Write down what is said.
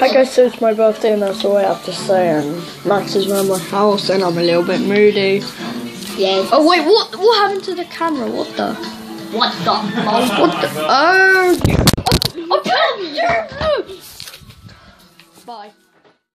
I guess it's my birthday and that's all I have to say and Max is around my house and I'm a little bit moody. Yes. Oh wait, what what happened to the camera? What the? What the? Oh, what the? Oh! oh, oh, oh, oh. Bye.